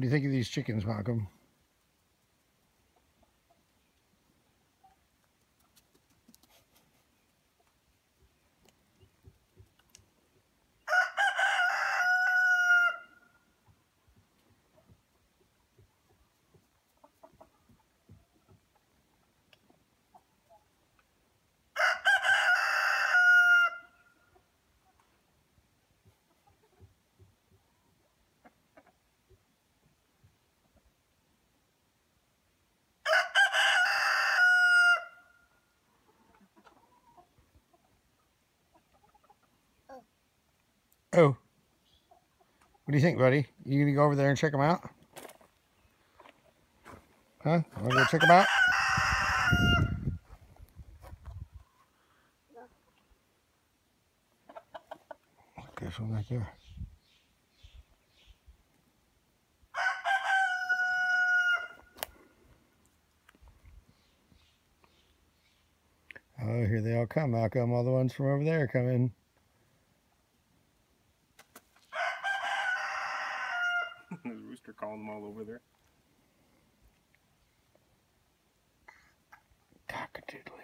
What do you think of these chickens, Malcolm? Oh. What do you think, buddy? You gonna go over there and check them out? Huh? Wanna go check them out? This one right there. Oh, here they all come. How come all the ones from over there coming. a rooster calling them all over there. Cockadoodle.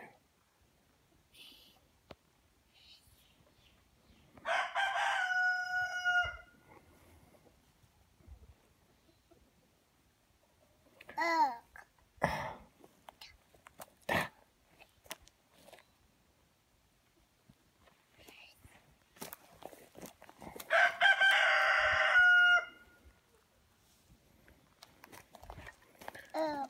Oh.